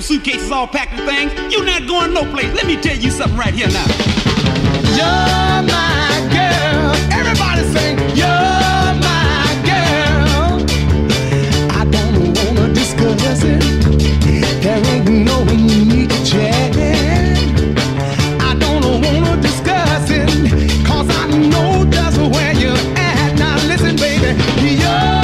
Suitcases all packed with things. You're not going no place. Let me tell you something right here now. You're my girl. Everybody sing, You're my girl. I don't wanna discuss it. There ain't no need to chat. I don't wanna discuss it. Cause I know just where you're at. Now listen, baby, you're